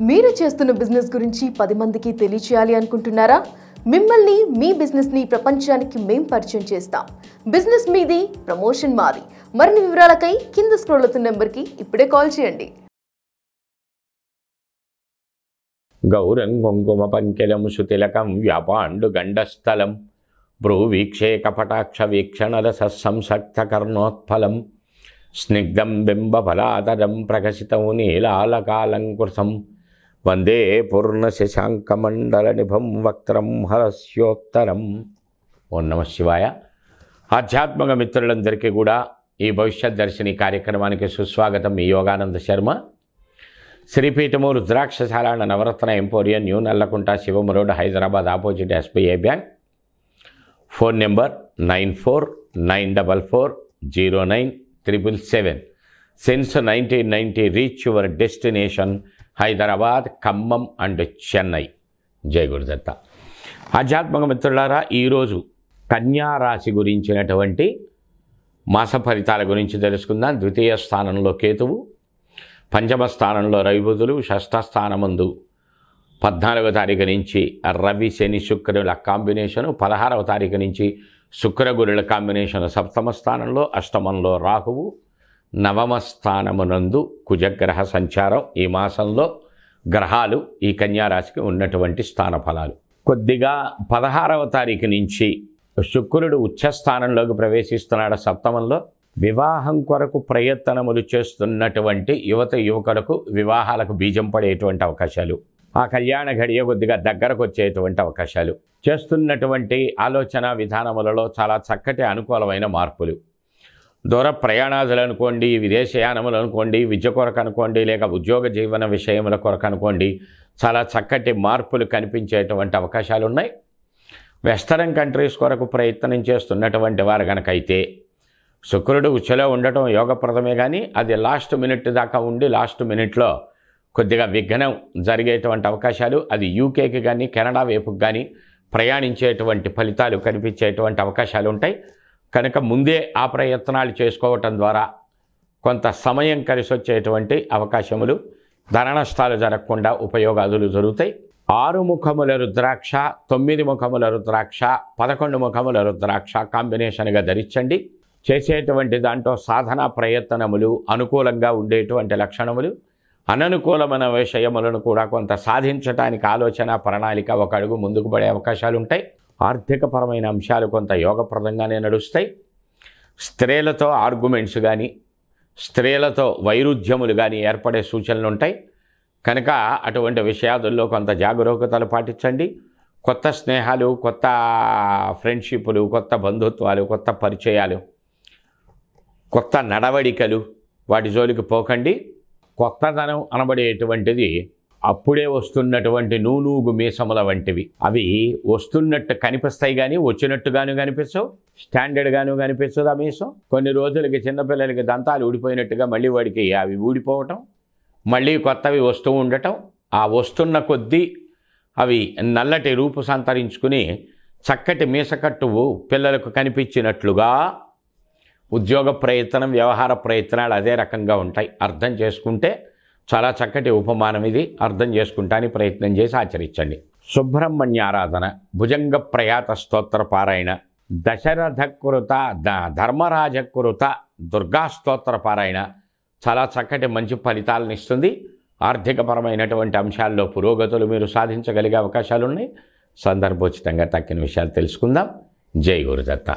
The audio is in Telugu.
మీరు చేస్తున్న బిజినెస్ గురించి పది మందికి తెలియచేయాలి అనుకుంటున్నారా? మిమ్మల్ని మీ బిజినెస్ని ప్రపంచానికి మేం పరిచయం చేస్తాం. బిజినెస్ మీది ప్రమోషన్ మాది. మరిన్ని వివరాలకై కింద స్క్రోల్ అవుతున్న నెంబర్కి ఇప్పుడే కాల్ చేయండి. గౌరం కుంకుమ పంకెలం సుతిలకం వ్యాపాండు గండస్థలం. భ్రూవీక్షే కపటాక్ష వీక్షణల సంసక్త కర్ణోత్ఫలం. స్నిగ్ధం బింబఫలాదరం ప్రకసితం నీలాలకాలంకృతం. వందే పూర్ణ శశాంకమండల నిభం వక్త్రం హరస్యోత్తరం. ఓం నమ శివాయ. ఆధ్యాత్మిక మిత్రులందరికీ కూడా ఈ భవిష్యత్ దర్శిని కార్యక్రమానికి సుస్వాగతం మీ యోగానంద శర్మ. శ్రీపీఠము రుద్రాక్షశాల Navaratna emporium new Nallakunta Shivam road Hyderabad opposite SBI bank. Phone number nine four nine double four zero nine triple seven. Since nineteen ninety reach your destination Hyderabad Khammam and Chennai. జై గురుదత్త. ఆధ్యాత్మిక మిత్రులారా ఈరోజు కన్యా రాశి గురించినటువంటి మాస ఫలితాల గురించి తెలుసుకుందాం. ద్వితీయ స్థానంలో కేతువు పంచమ స్థానంలో రవిబుధులు షష్ఠ స్థానమందు పద్నాలుగవ తారీఖు నుంచి రవి శని శుక్రుల కాంబినేషను పదహారవ తారీఖు నుంచి శుక్రగురుల కాంబినేషన్ సప్తమ స్థానంలో అష్టమంలో రాహువు నవమ స్థానమునందు కుజగ్రహ సంచారం ఈ మాసంలో గ్రహాలు ఈ కన్యారాశికి ఉన్నటువంటి స్థాన ఫలాలు కొద్దిగా పదహారవ తారీఖు నుంచి శుక్రుడు ఉచ్చస్థానంలోకి ప్రవేశిస్తున్నాడు సప్తమంలో. వివాహం కొరకు ప్రయత్నములు చేస్తున్నటువంటి యువత యువకులకు వివాహాలకు బీజం పడేటువంటి అవకాశాలు. ఆ కళ్యాణ ఘడియ కొద్దిగా దగ్గరకు వచ్చేటువంటి అవకాశాలు. చేస్తున్నటువంటి ఆలోచన విధానములలో చాలా చక్కటి అనుకూలమైన మార్పులు. దూర ప్రయాణాదులు అనుకోండి విదేశయానములు అనుకోండి విద్య కొరకు అనుకోండి లేక ఉద్యోగ జీవన విషయముల కొరకు అనుకోండి చాలా చక్కటి మార్పులు కనిపించేటువంటి అవకాశాలు ఉన్నాయి వెస్టర్న్ కంట్రీస్ కొరకు ప్రయత్నం చేస్తున్నటువంటి వారు కనుకైతే శుక్రుడు ఉచ్చలో ఉండటం యోగప్రదమే కానీ అది లాస్ట్ మినిట్ దాకా ఉండి లాస్ట్ మినిట్లో కొద్దిగా విఘ్నం జరిగేటువంటి అవకాశాలు అది యూకేకి కానీ కెనడా వైపుకి కానీ ప్రయాణించేటువంటి ఫలితాలు కనిపించేటువంటి అవకాశాలు ఉంటాయి కనుక ముందే ఆ ప్రయత్నాలు చేసుకోవటం ద్వారా కొంత సమయం కలిసి వచ్చేటువంటి అవకాశములు ధన నష్టాలు జరగకుండా ఉపయోగాదులు జరుగుతాయి. ఆరు ముఖముల రుద్రాక్ష తొమ్మిది ముఖముల రుద్రాక్ష పదకొండు ముఖముల రుద్రాక్ష కాంబినేషన్గా ధరించండి. చేసేటువంటి దాంట్లో సాధన ప్రయత్నములు అనుకూలంగా ఉండేటువంటి లక్షణములు అననుకూలమైన విషయములను కూడా కొంత సాధించడానికి ఆలోచన ప్రణాళిక ఒక అడుగు ముందుకు పడే అవకాశాలు ఉంటాయి ఆర్థికపరమైన అంశాలు కొంత యోగప్రదంగానే నడుస్తాయి. స్త్రీలతో ఆర్గ్యుమెంట్స్ కానీ స్త్రీలతో వైరుధ్యములు కానీ ఏర్పడే సూచనలు ఉంటాయి. కనుక అటువంటి విషయాదుల్లో కొంత జాగరూకతలు పాటించండి. కొత్త స్నేహాలు కొత్త ఫ్రెండ్షిప్లు కొత్త బంధుత్వాలు కొత్త పరిచయాలు కొత్త నడవడికలు వాటి జోలికి పోకండి. కొత్తదనం అనబడేటువంటిది అప్పుడే వస్తున్నటువంటి నూనూగు మీసముల వంటివి. అవి వస్తున్నట్టు కనిపిస్తాయి కానీ వచ్చినట్టుగాను కనిపించవు స్టాండర్డ్గాను కనిపించదు ఆ మీసం? కొన్ని రోజులకి చిన్నపిల్లలకి దంతాలు ఊడిపోయినట్టుగా మళ్ళీ వాడికి అవి ఊడిపోవటం మళ్ళీ కొత్తవి వస్తూ ఉండటం ఆ వస్తున్న కొద్దీ అవి నల్లటి రూపు సంతరించుకుని చక్కటి మీసకట్టువు పిల్లలకు కనిపించినట్లుగా ఉద్యోగ ప్రయత్నం వ్యవహార ప్రయత్నాలు అదే రకంగా ఉంటాయి. అర్థం చేసుకుంటే చాలా చక్కటి ఉపమానం ఇది. అర్థం చేసుకుంటానికి ప్రయత్నం చేసి ఆచరించండి. సుబ్రహ్మణ్య ఆరాధన భుజంగ ప్రయాత స్తోత్ర పారాయణ దశరథ కృత ధర్మరాజ కృత దుర్గా స్తోత్ర పారాయణ చాలా చక్కటి మంచి ఫలితాలను ఇస్తుంది. ఆర్థికపరమైనటువంటి అంశాల్లో పురోగతులు మీరు సాధించగలిగే అవకాశాలున్నాయి. సందర్భోచితంగా తక్కిన విషయాలు తెలుసుకుందాం. జై గురుదత్త.